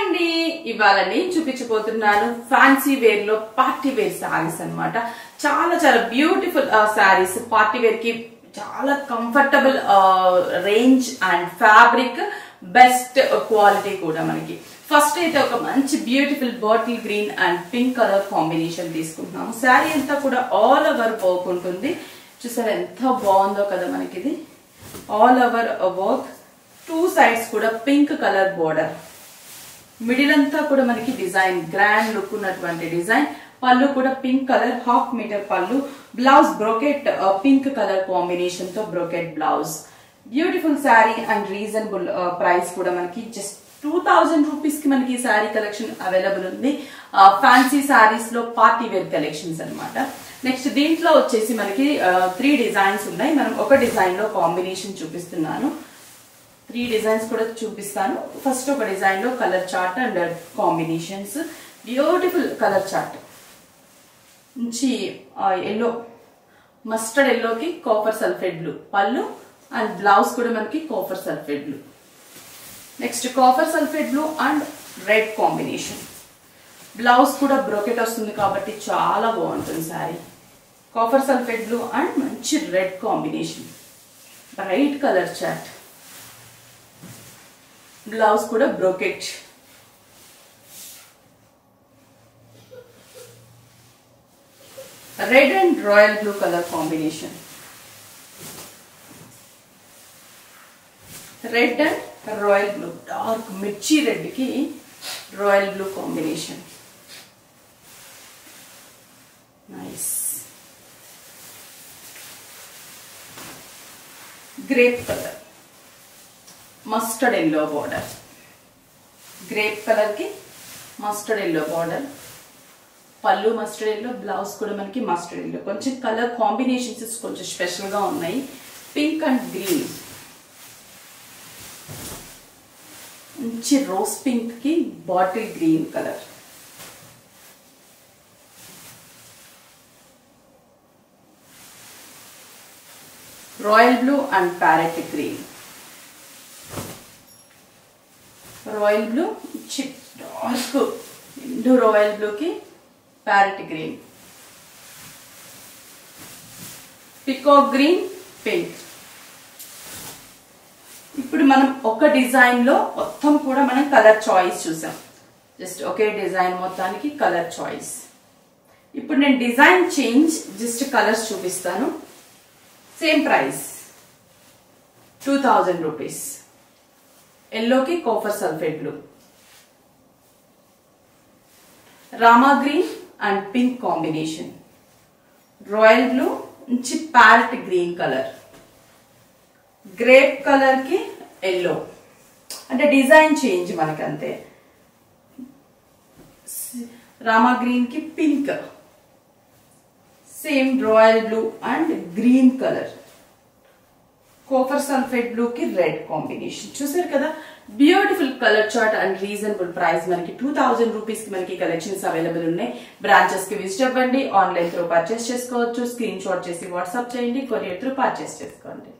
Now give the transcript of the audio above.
అండి. ఇవాళ నేను చూపించబోతున్నాను ఫ్యాన్సీ వేర్లో పార్టీ వేర్ శారీస్ అన్నమాట. చాలా చాలా బ్యూటిఫుల్ శారీస్ పార్టీ వేర్కి చాలా comfortable range and fabric best quality కూడా మనకి. ఫస్ట్ అయితే ఒక మంచి beautiful bottle green and pink colour combination తీసుకుంటున్నాము. శారీ అంతా కూడా ఆల్ ఓవర్ వర్క్ ఉంటుంది. చూసారా ఎంత బాగుందో కదా మనకి ఇది all over work two sides కూడా పింక్ కలర్ బోర్డర్ మిడిల్ అంతా కూడా మనకి డిజైన్ గ్రాండ్ లుక్ ఉన్నటువంటి డిజైన్ పళ్ళు కూడా pink colour half metre pallu. Blouse brocade pink colour కాంబినేషన్తో brocade blouse beautiful sari and reasonable price కూడా మనకి జస్ట్ టూ థౌజండ్ రూపీస్కి మనకి శారీ కలెక్షన్ అవైలబుల్ ఉంది. Uh, ఫ్యాన్సీ శారీస్లో పార్టీ వేర్ కలెక్షన్స్ అన్నమాట. నెక్స్ట్ దీంట్లో వచ్చేసి మనకి uh, త్రీ డిజైన్స్ ఉన్నాయి. మనం ఒక డిజైన్లో కాంబినేషన్ చూపిస్తున్నాను. త్రీ డిజైన్స్ కూడా చూపిస్తాను. ఫస్ట్ ఒక డిజైన్లో colour chart and combinations beautiful colour chart. నుంచి ఎల్లో మస్టర్డ్ ఎల్లోకి copper sulphate blue pallu and blouse కూడా మనకి copper sulphate blue next copper sulphate blue and red combination blouse కూడా బ్రోకెట్ వస్తుంది కాబట్టి చాలా బాగుంటుంది sari copper sulphate blue and మంచి red combination bright colour chart. Blouse కూడా brocade red and royal blue colour combination red and royal blue dark మిర్చి రెడ్కి royal blue combination nice grape colour mustard yellow border. Grape కలర్కి mustard yellow border. Pallu mustard yellow blouse కూడా మనకి mustard yellow. కొంచెం colour combinations కొంచెం స్పెషల్గా ఉన్నాయి. Pink and green మంచి rose పింక్కి bottle green colour royal blue and parrot green royal blue chip dark ఇండు రాయల్ బ్లూకి parrot green peacock green pink ఇప్పుడు మనం ఒక డిజైన్లో మొత్తం కూడా మనం కలర్ చాయిస్ చూసాం. జస్ట్ ఒకే డిజైన్ మొత్తానికి కలర్ చాయిస్ ఇప్పుడు నేను డిజైన్ చేంజ్ జస్ట్ కలర్స్ చూపిస్తాను. Same price two thousand rupees ఎల్లోకి copper sulphate blue Rama green and pink combination. Royal blue నుంచి ప్యారెట్ గ్రీన్ కలర్. గ్రేప్ కలర్కి ఎల్లో. అంటే డిజైన్ చేంజ్ మనకంతే. రామా గ్రీన్కి pink. Same royal blue and green colour. Copper sulphate blue కి red combination చూసారు కదా? Beautiful colour chart and reasonable price మనకి two thousand రూపీస్కి మనకి కలెక్షన్స్ అవైలబుల్ ఉన్నాయి. బ్రాంచెస్కి విజిట్ అవ్వండి. ఆన్లైన్ త్రూ పర్చేస్ చేసుకోవచ్చు. స్క్రీన్ షాట్ చేసి వాట్సాప్ చేయండి. కొరియర్ త్రూ పర్చేస్ చేసుకోండి.